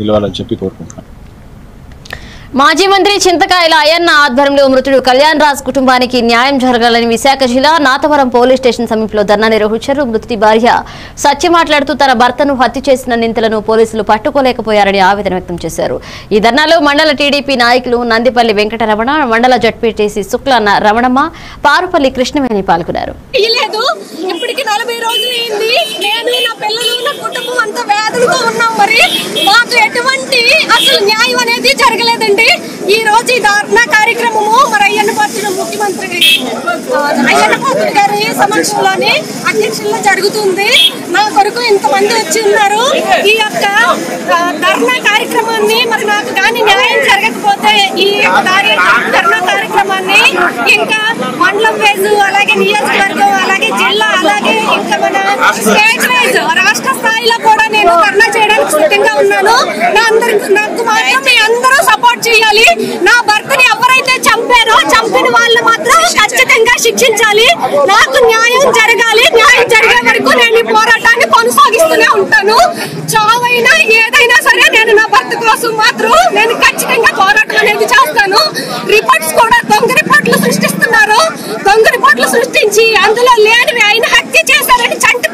నిలవాలని చెప్పి కోరుకుంటున్నాను. మాజీ మంత్రి చింతకాయల అయ్యన్న ఆధ్వర్యంలో మృతుడు కళ్యాణ్ రాజ్ కుటుంబానికి న్యాయం జరగాలని విశాఖ జిల్లా నాతవరం పోలీస్ స్టేషన్ సమీపంలో ధర్నా నిర్వహించారు. మృతుడి భార్య సత్య మాట్లాడుతూ తన భర్తను హత్య చేసిన నిందితులను పోలీసులు పట్టుకోలేకపోయారని ఆవేదన వ్యక్తం చేశారు. ఈ ధర్నాలో మండల టీడీపీ నాయకులు నందిపల్లి వెంకటరమణ మండల జడ్పీటీసీ శుక్ల రమణమ్మ పారుపల్లి కృష్ణవేణి పాల్గొన్నారు. అసలు న్యాయం అనేది జరగలేదండి. ఈ రోజు ఈ ధర్నా కార్యక్రమము మరి అయ్యన్న పార్టీ ముఖ్యమంత్రి అయ్యన్న పాత్రుడు గారి సమక్షంలోని అధ్యక్షుల్లో జరుగుతుంది. నా కొరకు ఇంతమంది వచ్చి ఉన్నారు. ఈ యొక్క ధర్నా కార్యక్రమాన్ని మరి నాకు కానీ న్యాయం జరగకపోతే ఈ ధర్నా కార్యక్రమాన్ని ఇంకా మండలం వైజ్ అలాగే నియోజకవర్గం అలాగే జిల్లా అలాగే ఇంకా మన స్టేట్ వైజ్ రాష్ట్ర స్థాయిలో కూడా నేను ధర్నా చేయడానికి సిద్ధంగా ఉన్నాను. నా అందరికి నాకు మాత్రం అందరూ సపోర్ట్ చేయాలి. నా భర్తని ఎవరైతే చంపారో చంపిన వాళ్ళు మాత్రం ఖచ్చితంగా శిక్షించాలి. నాకు న్యాయం జరగాలి. న్యాయం జరిగే వరకు నేను పోరాటాన్ని కొనసాగిస్తూనే ఉంటాను. చావైనా ఏదైనా సరే నేను నా భర్త కోసం మాత్రం నేను ఖచ్చితంగా పోరాటం అనేది చేస్తాను. రిపోర్ట్స్ కూడా దొంగ రిపోర్ట్లు సృష్టిస్తున్నారు. దొంగ రిపోర్ట్లు సృష్టించి అందులో లేనివి ఆయన హత్య చేశారని చంటి